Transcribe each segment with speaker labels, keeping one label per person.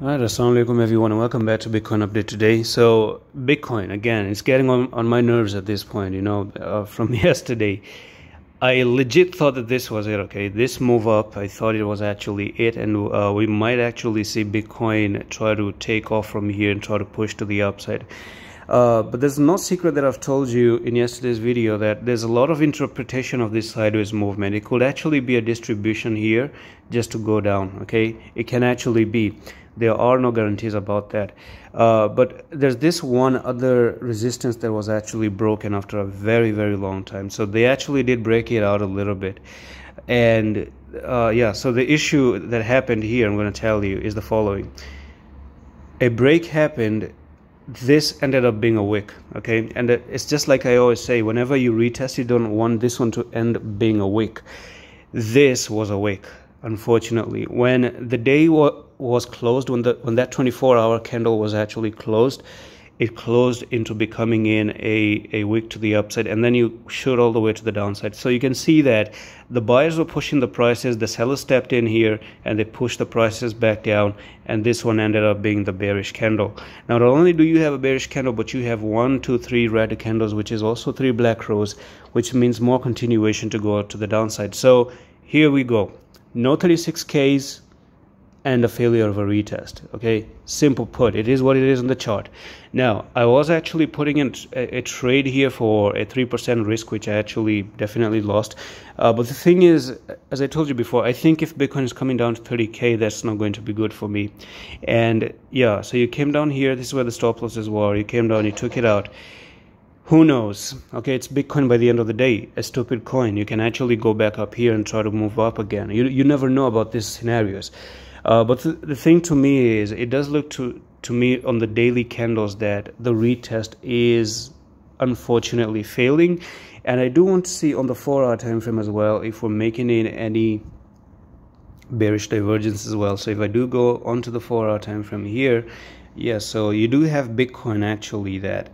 Speaker 1: Alright, assalamu alaikum everyone and welcome back to Bitcoin update today. So Bitcoin again, it's getting on, on my nerves at this point, you know, uh, from yesterday. I legit thought that this was it, okay? This move up, I thought it was actually it and uh, we might actually see Bitcoin try to take off from here and try to push to the upside. Uh, but there's no secret that I've told you in yesterday's video that there's a lot of interpretation of this sideways movement. It could actually be a distribution here just to go down, okay? It can actually be. There are no guarantees about that. Uh, but there's this one other resistance that was actually broken after a very, very long time. So they actually did break it out a little bit. And uh, yeah, so the issue that happened here, I'm going to tell you, is the following. A break happened this ended up being a wick okay and it's just like i always say whenever you retest you don't want this one to end being a wick this was a wick unfortunately when the day wa was closed when the when that 24 hour candle was actually closed it closed into becoming in a, a wick to the upside and then you shoot all the way to the downside. So you can see that the buyers were pushing the prices, the sellers stepped in here and they pushed the prices back down and this one ended up being the bearish candle. Now not only do you have a bearish candle but you have one, two, three red candles which is also three black crows which means more continuation to go out to the downside. So here we go. No 36Ks, and a failure of a retest okay? Simple put it is what it is on the chart. Now i was actually putting in a, a trade here for a 3% risk which i actually definitely lost. Uh, but the thing is as i told you before i think if bitcoin is coming down to 30k that's not going to be good for me. And yeah so you came down here this is where the stop losses were. You came down you took it out who knows? Okay it's bitcoin by the end of the day a stupid coin. You can actually go back up here and try to move up again. You, you never know about these scenarios. Uh, but the, the thing to me is, it does look to to me on the daily candles that the retest is unfortunately failing, and I do want to see on the four-hour time frame as well if we're making in any bearish divergence as well. So if I do go onto the four-hour time frame here, yeah, so you do have Bitcoin actually that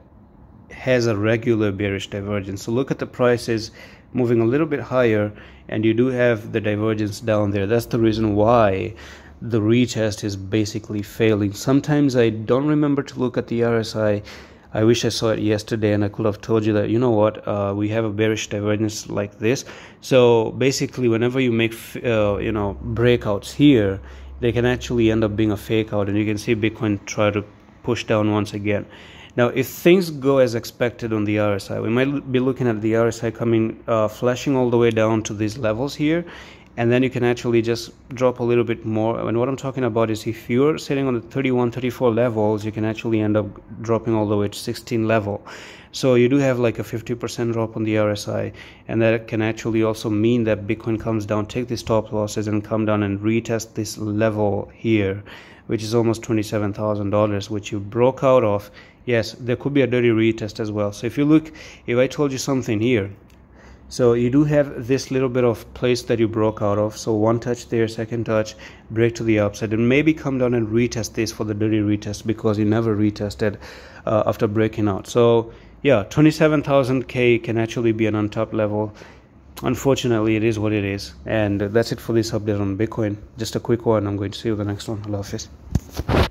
Speaker 1: has a regular bearish divergence. So look at the prices moving a little bit higher and you do have the divergence down there. That's the reason why the retest is basically failing. Sometimes I don't remember to look at the RSI. I wish I saw it yesterday and I could have told you that, you know what, uh, we have a bearish divergence like this. So basically, whenever you make, uh, you know, breakouts here, they can actually end up being a fake out and you can see Bitcoin try to push down once again. Now, if things go as expected on the RSI, we might be looking at the RSI coming, uh, flashing all the way down to these levels here and then you can actually just drop a little bit more. And what i'm talking about is if you're sitting on the 31 34 levels you can actually end up dropping all the way to 16 level. So you do have like a 50% drop on the rsi and that can actually also mean that bitcoin comes down take these stop losses and come down and retest this level here which is almost $27000 which you broke out of yes there could be a dirty retest as well. So if you look if i told you something here so you do have this little bit of place that you broke out of. So one touch there second touch break to the upside and maybe come down and retest this for the dirty retest because you never retested uh, after breaking out. So yeah 27000k can actually be an on top level. Unfortunately it is what it is. And that's it for this update on bitcoin. Just a quick one. I'm going to see you the next one. I love